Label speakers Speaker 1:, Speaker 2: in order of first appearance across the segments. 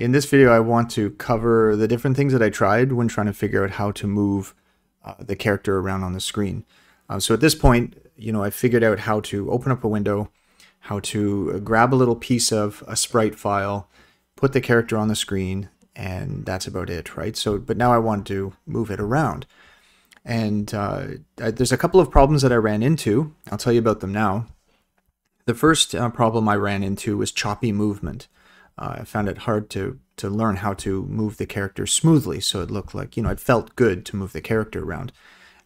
Speaker 1: in this video, I want to cover the different things that I tried when trying to figure out how to move uh, the character around on the screen. Uh, so at this point, you know, I figured out how to open up a window, how to grab a little piece of a sprite file, put the character on the screen, and that's about it, right? So, but now I want to move it around. And uh, there's a couple of problems that I ran into. I'll tell you about them now. The first uh, problem I ran into was choppy movement. Uh, I found it hard to to learn how to move the character smoothly, so it looked like you know it felt good to move the character around.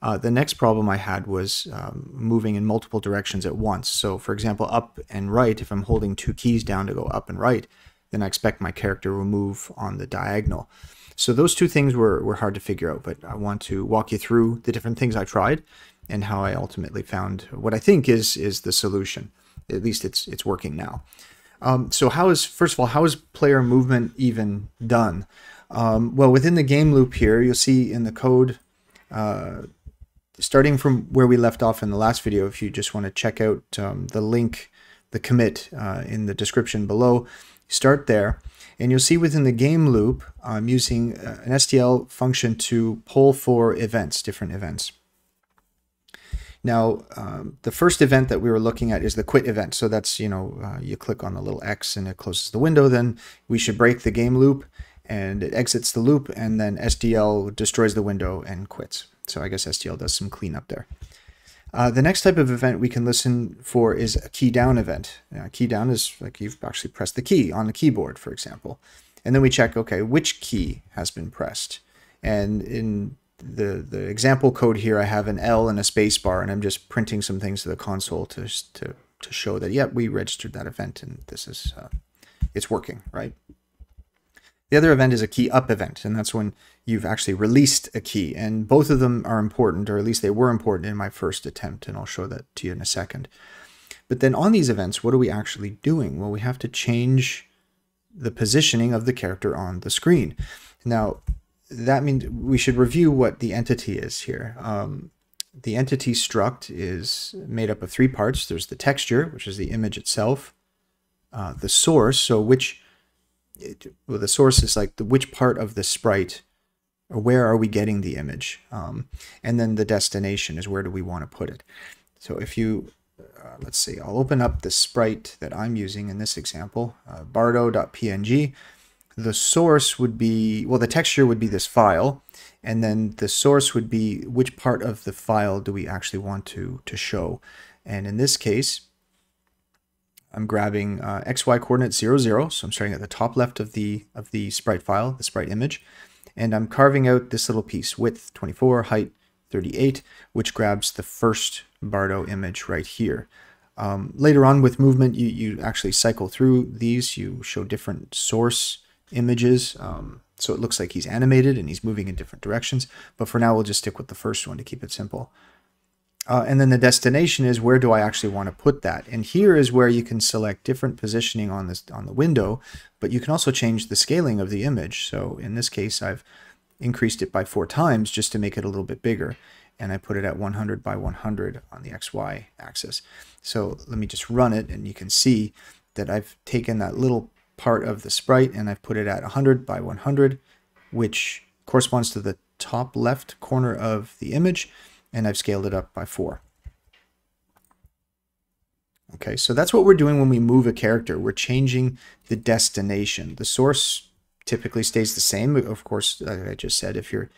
Speaker 1: Uh, the next problem I had was um, moving in multiple directions at once. So, for example, up and right. If I'm holding two keys down to go up and right, then I expect my character will move on the diagonal. So those two things were, were hard to figure out, but I want to walk you through the different things I tried and how I ultimately found what I think is is the solution. At least it's it's working now. Um, so how is first of all how is player movement even done? Um, well, within the game loop here, you'll see in the code, uh, starting from where we left off in the last video. If you just want to check out um, the link, the commit uh, in the description below, start there. And you'll see within the game loop, I'm using uh, an SDL function to pull for events, different events. Now, um, the first event that we were looking at is the quit event. So that's, you know, uh, you click on the little X and it closes the window. Then we should break the game loop and it exits the loop and then SDL destroys the window and quits. So I guess SDL does some cleanup there. Uh, the next type of event we can listen for is a key down event. Uh, key down is like you've actually pressed the key on the keyboard, for example. And then we check, okay, which key has been pressed? And in the, the example code here, I have an L and a space bar, and I'm just printing some things to the console to, to, to show that, yep, we registered that event, and this is, uh, it's working, right? The other event is a key up event, and that's when you've actually released a key. And both of them are important, or at least they were important in my first attempt, and I'll show that to you in a second. But then on these events, what are we actually doing? Well, we have to change the positioning of the character on the screen. Now, that means we should review what the entity is here. Um, the entity struct is made up of three parts. There's the texture, which is the image itself, uh, the source, so which it, well, the source is like the which part of the sprite or where are we getting the image um, and then the destination is where do we want to put it so if you uh, let's see I'll open up the sprite that I'm using in this example uh, bardo.png the source would be well the texture would be this file and then the source would be which part of the file do we actually want to to show and in this case I'm grabbing uh, XY coordinate 0, 0. So I'm starting at the top left of the, of the sprite file, the sprite image. And I'm carving out this little piece, width 24, height 38, which grabs the first Bardo image right here. Um, later on with movement, you, you actually cycle through these. You show different source images. Um, so it looks like he's animated and he's moving in different directions. But for now, we'll just stick with the first one to keep it simple. Uh, and then the destination is where do I actually want to put that? And here is where you can select different positioning on this on the window, but you can also change the scaling of the image. So in this case, I've increased it by four times just to make it a little bit bigger. And I put it at 100 by 100 on the XY axis. So let me just run it and you can see that I've taken that little part of the sprite and I've put it at 100 by 100, which corresponds to the top left corner of the image and I've scaled it up by four. Okay, so that's what we're doing when we move a character. We're changing the destination. The source typically stays the same. Of course, like I just said, if you're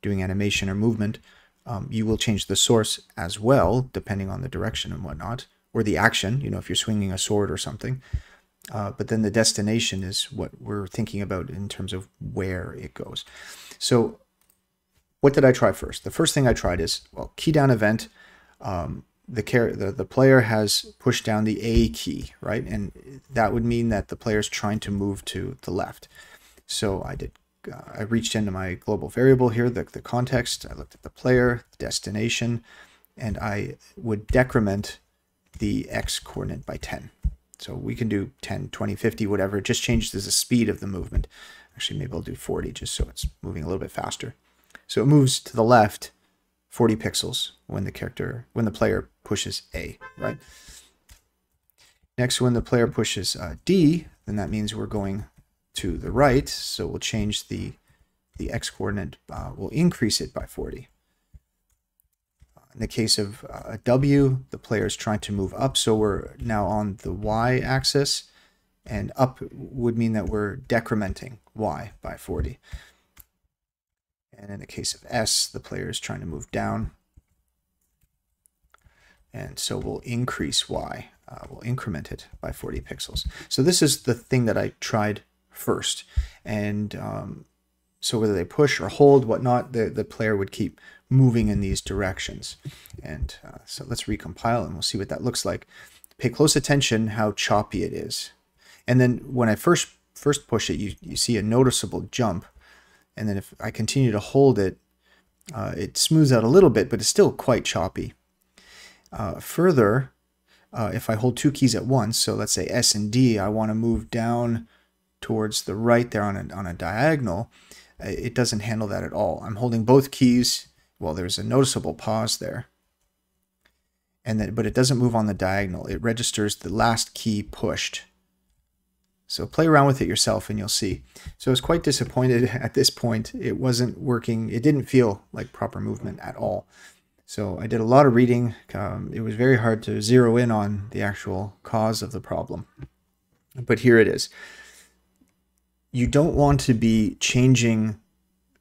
Speaker 1: doing animation or movement, um, you will change the source as well, depending on the direction and whatnot, or the action, you know, if you're swinging a sword or something. Uh, but then the destination is what we're thinking about in terms of where it goes. So what did I try first? The first thing I tried is, well, key down event. Um, the, the, the player has pushed down the A key, right? And that would mean that the player is trying to move to the left. So I did, uh, I reached into my global variable here, the, the context. I looked at the player, the destination, and I would decrement the X coordinate by 10. So we can do 10, 20, 50, whatever. It just changes the speed of the movement. Actually, maybe I'll do 40 just so it's moving a little bit faster. So it moves to the left 40 pixels when the character, when the player pushes A, right? Next, when the player pushes uh, D, then that means we're going to the right, so we'll change the, the x coordinate, uh, we'll increase it by 40. In the case of uh, a W, the player is trying to move up, so we're now on the Y axis, and up would mean that we're decrementing Y by 40. And in the case of S, the player is trying to move down, and so we'll increase Y, uh, we'll increment it by 40 pixels. So this is the thing that I tried first, and um, so whether they push or hold, whatnot, the, the player would keep moving in these directions. And uh, so let's recompile and we'll see what that looks like. Pay close attention how choppy it is. And then when I first first push it, you, you see a noticeable jump. And then if I continue to hold it, uh, it smooths out a little bit, but it's still quite choppy. Uh, further, uh, if I hold two keys at once, so let's say S and D, I want to move down towards the right there on a, on a diagonal, it doesn't handle that at all. I'm holding both keys well, there's a noticeable pause there. And then, but it doesn't move on the diagonal. It registers the last key pushed. So play around with it yourself and you'll see. So I was quite disappointed at this point. It wasn't working. It didn't feel like proper movement at all. So I did a lot of reading. Um, it was very hard to zero in on the actual cause of the problem. But here it is. You don't want to be changing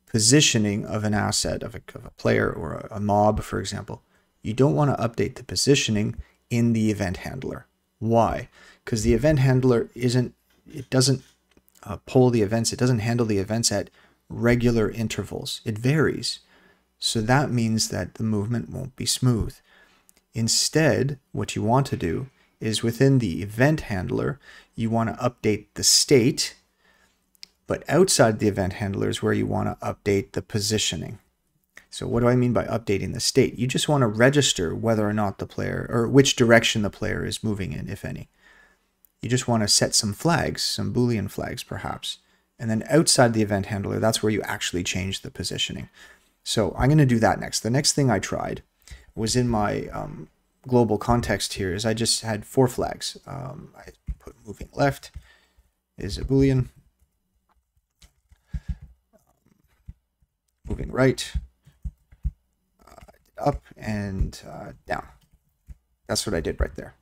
Speaker 1: positioning of an asset, of a, of a player or a, a mob, for example, you don't want to update the positioning in the event handler. Why? Because the event handler isn't, it doesn't uh, pull the events, it doesn't handle the events at regular intervals. It varies. So that means that the movement won't be smooth. Instead, what you want to do is within the event handler, you want to update the state but outside the event handler is where you want to update the positioning. So what do I mean by updating the state? You just want to register whether or not the player, or which direction the player is moving in, if any. You just want to set some flags, some Boolean flags perhaps. And then outside the event handler, that's where you actually change the positioning. So I'm going to do that next. The next thing I tried was in my um, global context here is I just had four flags. Um, I put moving left is a Boolean, moving right, uh, up and uh, down. That's what I did right there.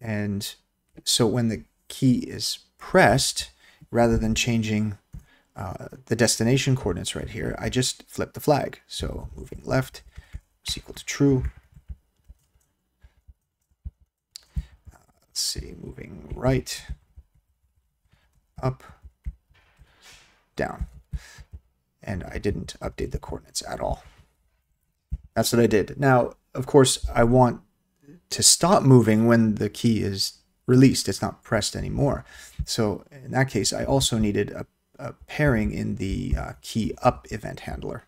Speaker 1: And so when the key is pressed, rather than changing uh, the destination coordinates right here, I just flip the flag. So moving left is equal to true. Let's see, moving right, up, down and I didn't update the coordinates at all. That's what I did. Now, of course, I want to stop moving when the key is released. It's not pressed anymore. So in that case, I also needed a, a pairing in the uh, key up event handler.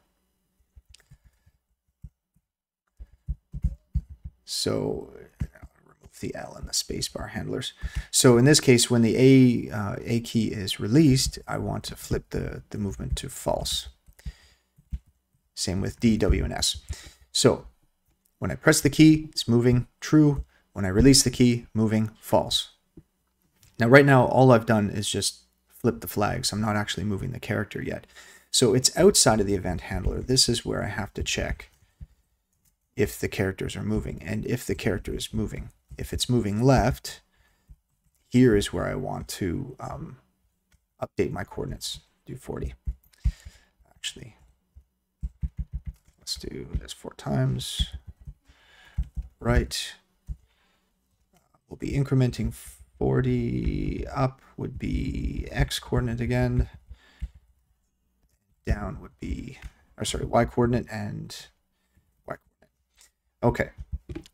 Speaker 1: So the L and the spacebar handlers. So in this case, when the A, uh, A key is released, I want to flip the, the movement to false. Same with D, W, and S. So when I press the key, it's moving true. When I release the key, moving false. Now, right now, all I've done is just flip the flags. I'm not actually moving the character yet. So it's outside of the event handler. This is where I have to check if the characters are moving and if the character is moving. If it's moving left, here is where I want to um, update my coordinates, do 40. Actually, let's do this four times. Right. We'll be incrementing 40 up would be x coordinate again. Down would be, or sorry, y coordinate and y coordinate. Okay.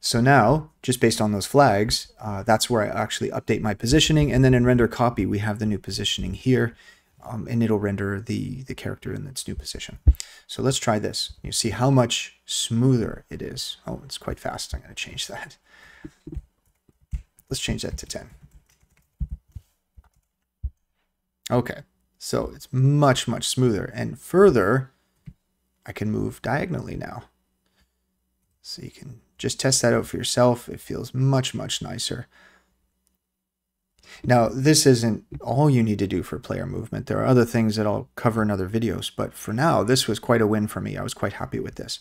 Speaker 1: So now, just based on those flags, uh, that's where I actually update my positioning. And then in render copy, we have the new positioning here, um, and it'll render the, the character in its new position. So let's try this. You see how much smoother it is. Oh, it's quite fast. I'm going to change that. Let's change that to 10. Okay, so it's much, much smoother. And further, I can move diagonally now. So you can just test that out for yourself. It feels much, much nicer. Now, this isn't all you need to do for player movement. There are other things that I'll cover in other videos, but for now, this was quite a win for me. I was quite happy with this.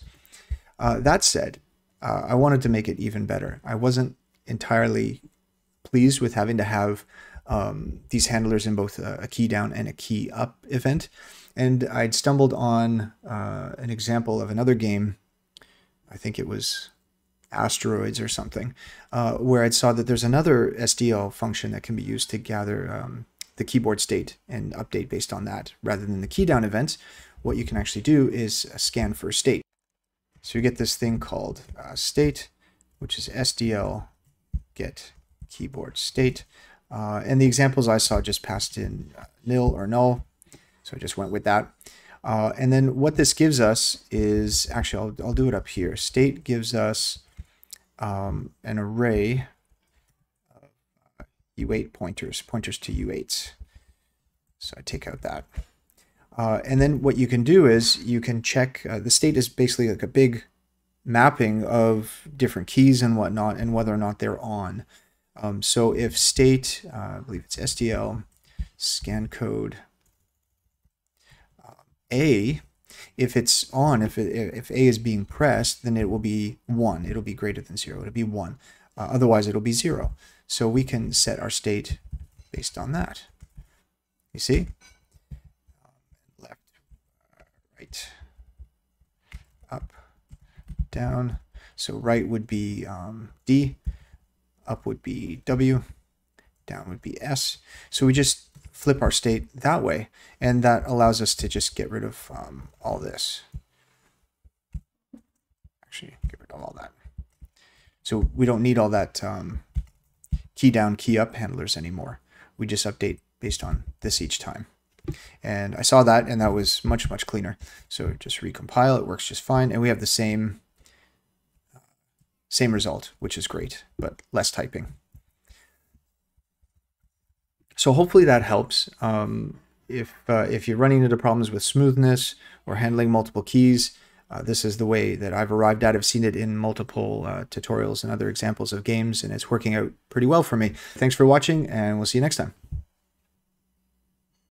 Speaker 1: Uh, that said, uh, I wanted to make it even better. I wasn't entirely pleased with having to have um, these handlers in both a, a, key down and a key up event. And I'd stumbled on uh, an example of another game. I think it was asteroids or something, uh, where I saw that there's another SDL function that can be used to gather um, the keyboard state and update based on that. Rather than the key down events, what you can actually do is scan for state. So you get this thing called uh, state, which is SDL get keyboard state. Uh, and the examples I saw just passed in uh, nil or null. So I just went with that. Uh, and then what this gives us is, actually, I'll, I'll do it up here. State gives us um, an array of U8 pointers, pointers to U8s. So I take out that. Uh, and then what you can do is you can check, uh, the state is basically like a big mapping of different keys and whatnot and whether or not they're on. Um, so if state, uh, I believe it's SDL, scan code A, if it's on, if, it, if A is being pressed, then it will be 1. It'll be greater than 0. It'll be 1. Uh, otherwise, it'll be 0. So we can set our state based on that. You see? Left, right, up, down. So right would be um, D, up would be W, down would be S. So we just flip our state that way. And that allows us to just get rid of um, all this. Actually, get rid of all that. So we don't need all that um, key down, key up handlers anymore. We just update based on this each time. And I saw that, and that was much, much cleaner. So just recompile, it works just fine. And we have the same, same result, which is great, but less typing. So hopefully that helps. Um, if, uh, if you're running into problems with smoothness or handling multiple keys, uh, this is the way that I've arrived at. I've seen it in multiple uh, tutorials and other examples of games, and it's working out pretty well for me. Thanks for watching, and we'll see you next time.